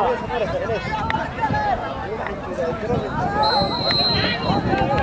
Thank you.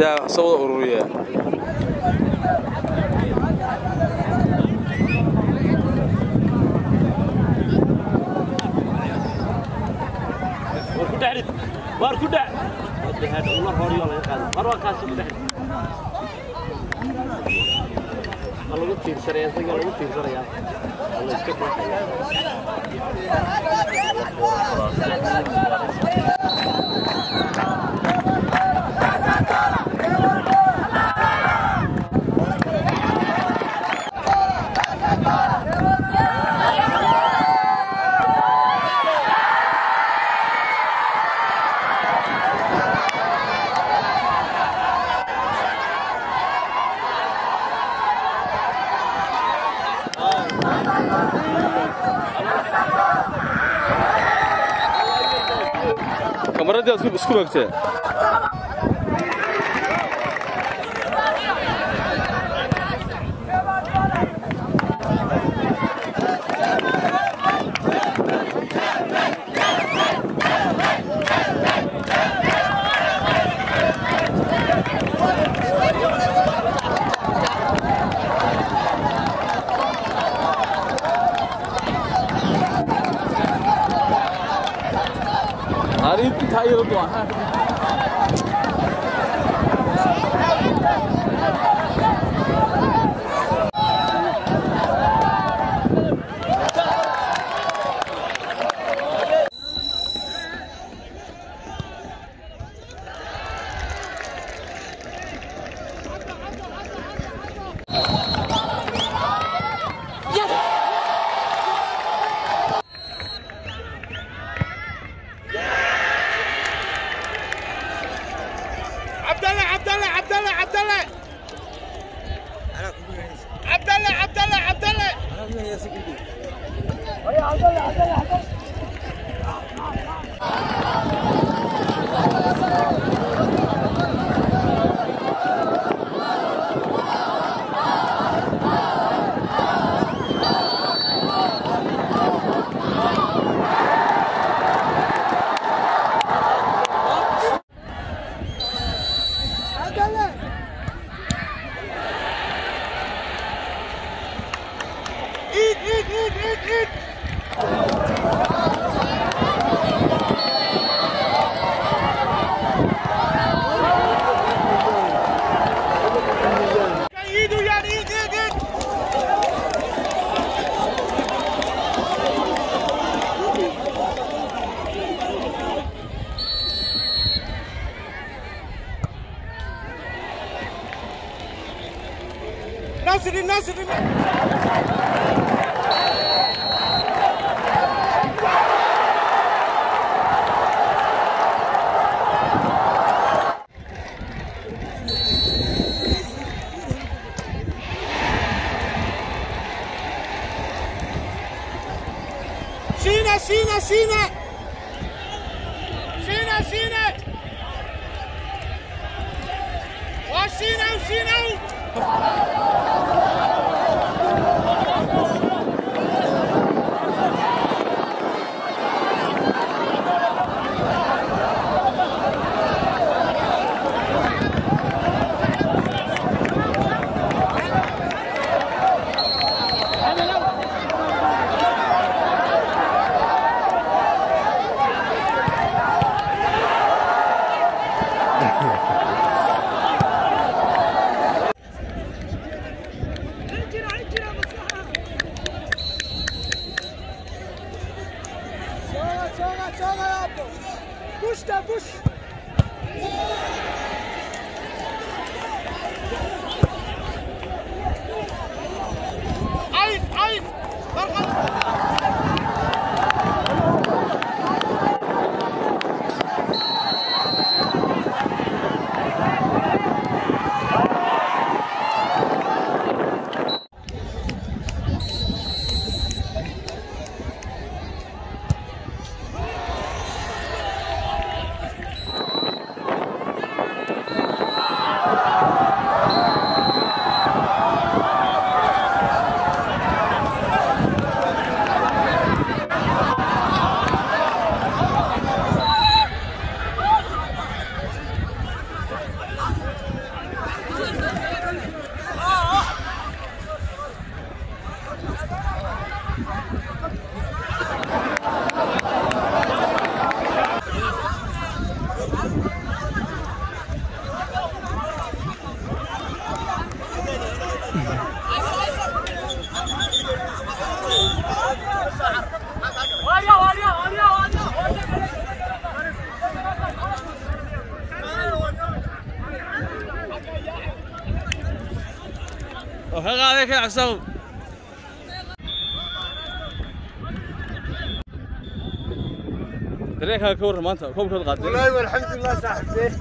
Yaa soo waar ku dhac ular hooriyo laga qaada marwa kaasi ku dhex lagu tiirsanaya isaga lagu tiirsanaya la iska dhexaya कमरा दिया उसकी उसकी बक्से caiu do ar. Oh. Wow. seen it! Soga, soga hapo. Push da, push. Eis, Eis! Mach عايز waxay qaaday ka دريك كور مانتا كوب كود قاد والله والحمد لله صاحبي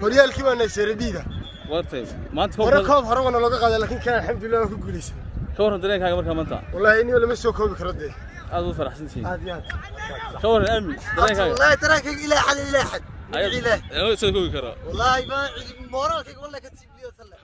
مريال كيما أنا سرديدا وطيب ما تكون مرة كوب هرم أنا لقى قاد لكن كان الحمد لله كوب كوليس كور دريك هاك مركا مانتا والله إني ولا مسو كوب كردي هذا وفر أحسن شيء. كور الأمن. دريك هاك والله تراك إلى حد إلى حد. ادعي له يعني والله ما والله كتسيب لي وتلا